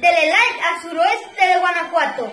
Del Elay al suroeste de Guanajuato.